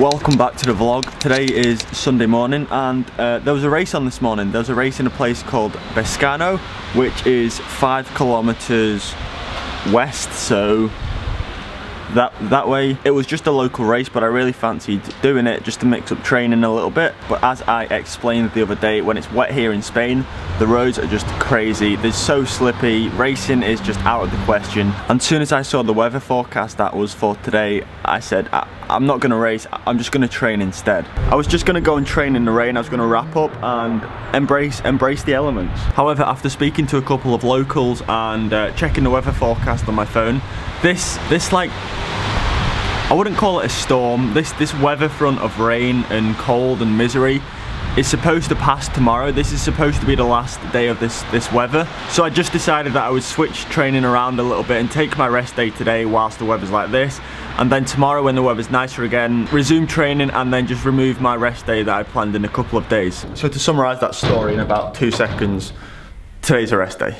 Welcome back to the vlog. Today is Sunday morning and uh, there was a race on this morning. There was a race in a place called Bescano, which is five kilometers west, so that that way. It was just a local race but I really fancied doing it just to mix up training a little bit. But as I explained the other day when it's wet here in Spain the roads are just crazy. They're so slippy. Racing is just out of the question. And as soon as I saw the weather forecast that was for today I said I I'm not gonna race, I'm just gonna train instead. I was just gonna go and train in the rain, I was gonna wrap up and embrace embrace the elements. However, after speaking to a couple of locals and uh, checking the weather forecast on my phone, this, this like, I wouldn't call it a storm, this, this weather front of rain and cold and misery is supposed to pass tomorrow. This is supposed to be the last day of this, this weather. So I just decided that I would switch training around a little bit and take my rest day today whilst the weather's like this. And then tomorrow when the weather's nicer again, resume training and then just remove my rest day that I planned in a couple of days. So to summarise that story in about two seconds, today's a rest day.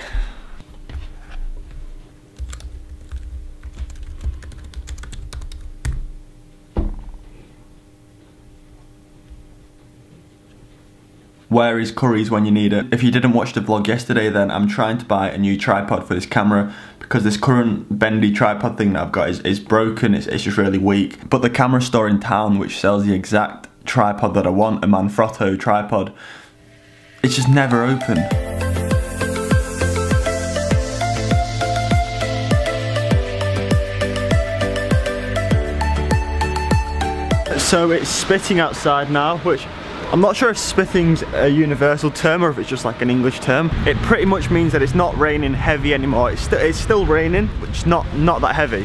Where is Currys when you need it. If you didn't watch the vlog yesterday then I'm trying to buy a new tripod for this camera because this current bendy tripod thing that I've got is, is broken, it's, it's just really weak. But the camera store in town which sells the exact tripod that I want, a Manfrotto tripod, it's just never open. So it's spitting outside now, which I'm not sure if spitting's a universal term or if it's just like an English term. It pretty much means that it's not raining heavy anymore. It's, st it's still raining, but it's not, not that heavy.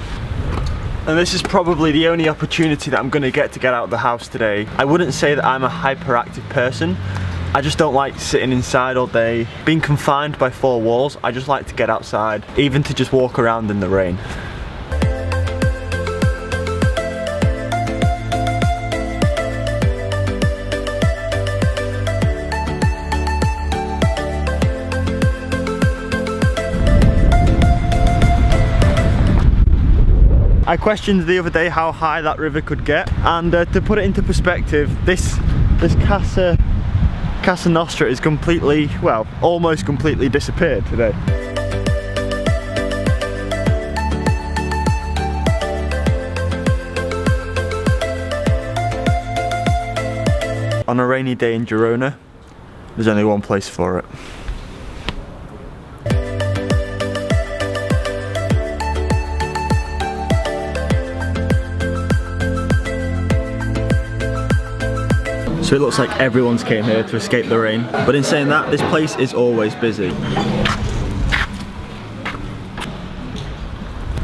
And this is probably the only opportunity that I'm gonna get to get out of the house today. I wouldn't say that I'm a hyperactive person. I just don't like sitting inside all day. Being confined by four walls, I just like to get outside, even to just walk around in the rain. I questioned the other day how high that river could get and uh, to put it into perspective this this Casa Casa Nostra is completely well almost completely disappeared today. On a rainy day in Girona there's only one place for it So it looks like everyone's came here to escape the rain. But in saying that, this place is always busy.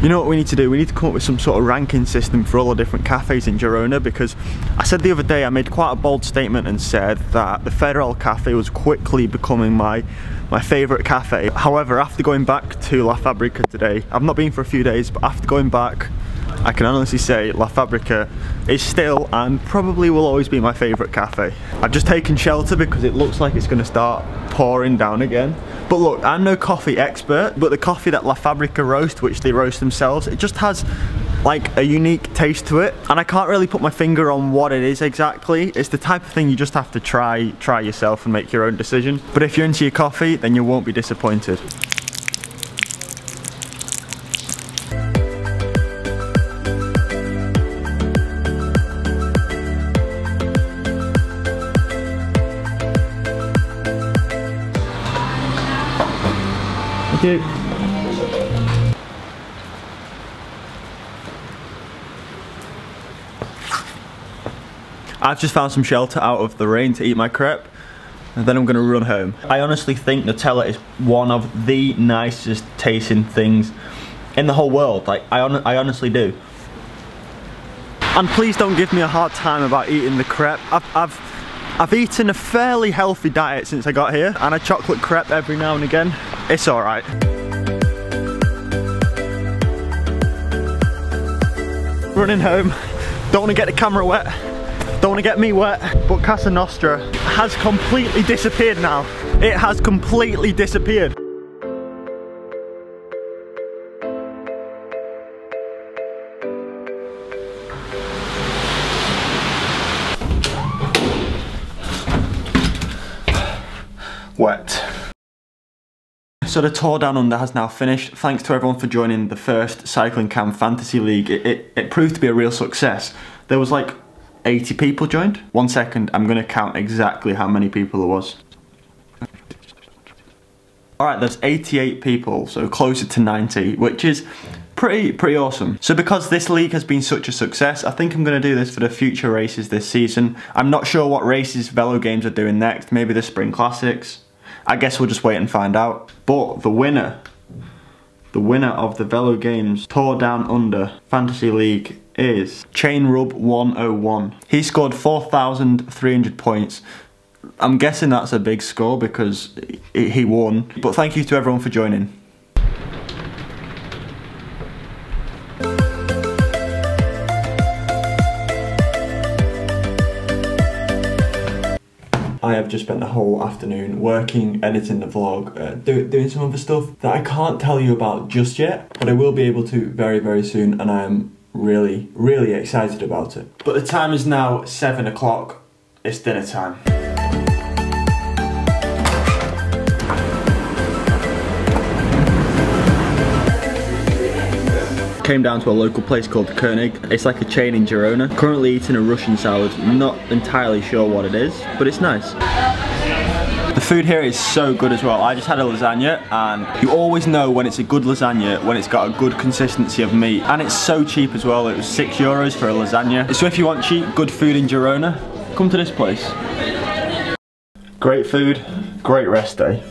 You know what we need to do? We need to come up with some sort of ranking system for all the different cafes in Girona because I said the other day I made quite a bold statement and said that the Federal Cafe was quickly becoming my my favourite cafe. However, after going back to La Fabrica today, I've not been for a few days, but after going back I can honestly say La Fabrica is still and probably will always be my favourite cafe. I've just taken shelter because it looks like it's going to start pouring down again. But look, I'm no coffee expert, but the coffee that La Fabrica roast, which they roast themselves, it just has like a unique taste to it and I can't really put my finger on what it is exactly it's the type of thing you just have to try try yourself and make your own decision but if you're into your coffee then you won't be disappointed Thank you. I've just found some shelter out of the rain to eat my crepe and then I'm gonna run home. I honestly think Nutella is one of the nicest tasting things in the whole world. Like, I, on I honestly do. And please don't give me a hard time about eating the crepe. I've, I've, I've eaten a fairly healthy diet since I got here and a chocolate crepe every now and again. It's alright. Running home, don't want to get the camera wet, don't want to get me wet, but Casa Nostra has completely disappeared now. It has completely disappeared. Wet. So the Tour Down Under has now finished. Thanks to everyone for joining the first Cycling Cam Fantasy League. It, it, it proved to be a real success. There was like 80 people joined. One second, I'm gonna count exactly how many people there was. Alright, there's 88 people, so closer to 90, which is pretty pretty awesome. So because this league has been such a success, I think I'm going to do this for the future races this season. I'm not sure what races Velo Games are doing next, maybe the Spring Classics. I guess we'll just wait and find out. But the winner, the winner of the Velo Games Tour Down Under Fantasy League is Chain Rub 101. He scored 4,300 points. I'm guessing that's a big score because he won. But thank you to everyone for joining. Just spent the whole afternoon working, editing the vlog, uh, do, doing some other stuff that I can't tell you about just yet, but I will be able to very, very soon, and I am really, really excited about it. But the time is now seven o'clock. It's dinner time. Came down to a local place called Koenig. It's like a chain in Girona. Currently eating a Russian salad. Not entirely sure what it is, but it's nice. The food here is so good as well. I just had a lasagna and you always know when it's a good lasagna when it's got a good consistency of meat. And it's so cheap as well. It was six euros for a lasagna. So if you want cheap, good food in Girona, come to this place. Great food, great rest day.